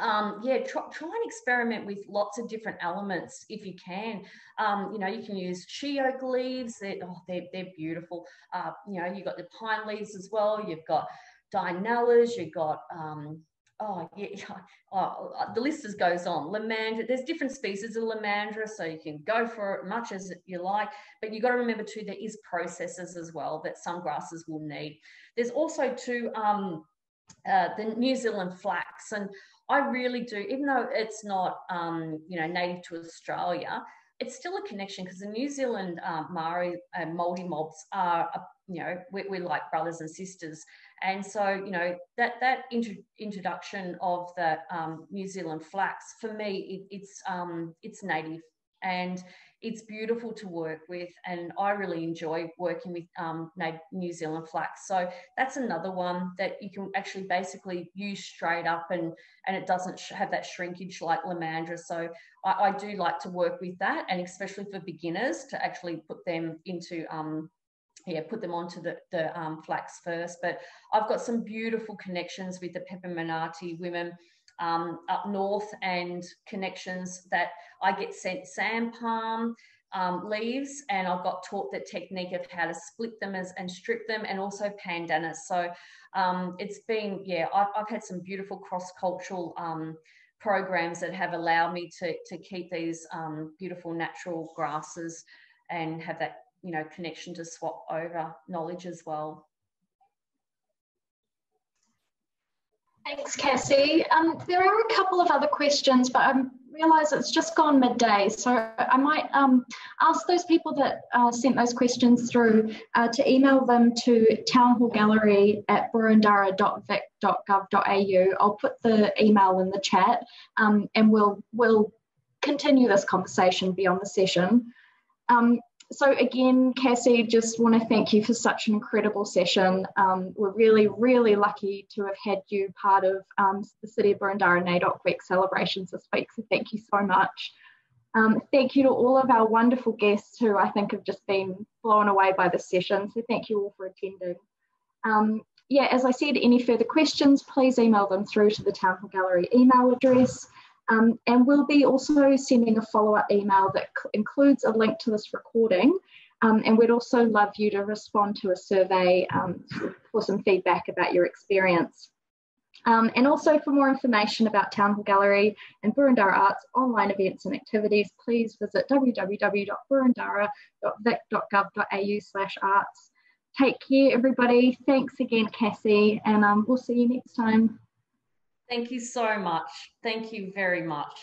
um, yeah, try, try, and experiment with lots of different elements if you can. Um, you know, you can use she oak leaves. They're, oh, they're, they're beautiful. Uh, you know, you've got the pine leaves as well. You've got dianellas. You've got, um, oh, yeah, oh, the list just goes on. Lomandra, there's different species of Lomandra, so you can go for it much as you like. But you've got to remember too, there is processes as well that some grasses will need. There's also too, um, uh, the New Zealand flax. And I really do, even though it's not, um, you know, native to Australia, it's still a connection because the New Zealand um, Maori and Māori mobs are, you know, we're, we're, like brothers and sisters. And so, you know, that that intro, introduction of the um, New Zealand flax for me, it, it's um, it's native and it's beautiful to work with and i really enjoy working with um, new zealand flax so that's another one that you can actually basically use straight up and and it doesn't have that shrinkage like Lomandra. so I, I, do like to work with that and especially for beginners to actually put them into um, yeah, put them onto the, the um, flax first. But I've got some beautiful connections with the Pepperminati women um, up north and connections that I get sent sand palm um, leaves and I've got taught the technique of how to split them as, and strip them and also pandanus. So um, it's been, yeah, I've, I've, had some beautiful cross-cultural um, programs that have allowed me to, to keep these um, beautiful natural grasses and have that, you know, connection to swap over knowledge as well. Thanks, Cassie. Um, there are a couple of other questions, but I realise it's just gone midday, so I might um, ask those people that uh, sent those questions through uh, to email them to townhallgallery at boroondara.vic.gov.au. I'll put the email in the chat, um, and we'll we'll continue this conversation beyond the session. Um, so again, Cassie, just want to thank you for such an incredible session. Um, we're really, really lucky to have had you part of um, the City of Boroondara NAIDOC Week celebrations this week, so thank you so much. Um, thank you to all of our wonderful guests who I think have just been blown away by this session, so thank you all for attending. Um, yeah, as I said, any further questions, please email them through to the Town Hall Gallery email address. Um, and we'll be also sending a follow-up email that includes a link to this recording. Um, and we'd also love you to respond to a survey um, for some feedback about your experience. Um, and also for more information about Town Hall Gallery and Boroondara Arts online events and activities, please visit www.boroondara.vic.gov.au slash arts. Take care, everybody. Thanks again, Cassie, and um, we'll see you next time. Thank you so much. Thank you very much.